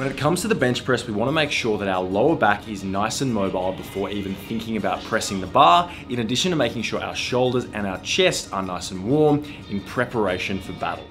When it comes to the bench press, we wanna make sure that our lower back is nice and mobile before even thinking about pressing the bar, in addition to making sure our shoulders and our chest are nice and warm in preparation for battle.